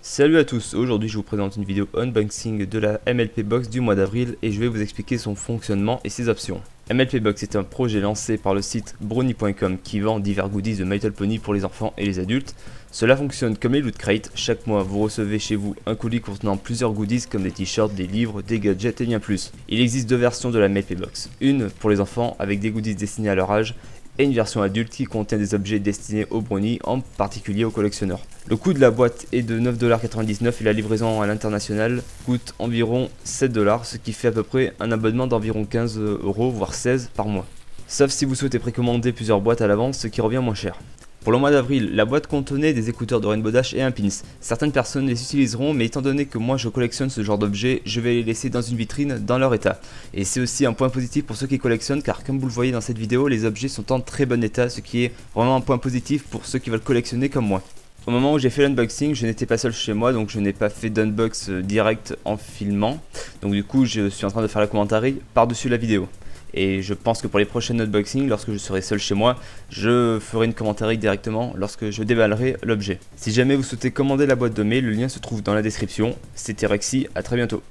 Salut à tous, aujourd'hui je vous présente une vidéo unboxing de la MLP Box du mois d'avril et je vais vous expliquer son fonctionnement et ses options. MLP Box est un projet lancé par le site brownie.com qui vend divers goodies de My Little Pony pour les enfants et les adultes. Cela fonctionne comme les loot crates, chaque mois vous recevez chez vous un colis contenant plusieurs goodies comme des t-shirts, des livres, des gadgets et bien plus. Il existe deux versions de la MLP Box, une pour les enfants avec des goodies destinés à leur âge et une version adulte qui contient des objets destinés aux brownies, en particulier aux collectionneurs. Le coût de la boîte est de 9,99$ et la livraison à l'international coûte environ 7$, ce qui fait à peu près un abonnement d'environ 15 euros, voire 16 par mois. Sauf si vous souhaitez précommander plusieurs boîtes à l'avance, ce qui revient moins cher. Pour le mois d'avril, la boîte contenait des écouteurs de Rainbow Dash et un pins. Certaines personnes les utiliseront, mais étant donné que moi je collectionne ce genre d'objets, je vais les laisser dans une vitrine dans leur état. Et c'est aussi un point positif pour ceux qui collectionnent, car comme vous le voyez dans cette vidéo, les objets sont en très bon état, ce qui est vraiment un point positif pour ceux qui veulent collectionner comme moi. Au moment où j'ai fait l'unboxing, je n'étais pas seul chez moi, donc je n'ai pas fait d'unbox euh, direct en filmant. Donc du coup, je suis en train de faire la commentaire par-dessus la vidéo. Et je pense que pour les prochaines unboxings, lorsque je serai seul chez moi, je ferai une commentaire directement lorsque je déballerai l'objet. Si jamais vous souhaitez commander la boîte de mail, le lien se trouve dans la description. C'était Rexy, à très bientôt.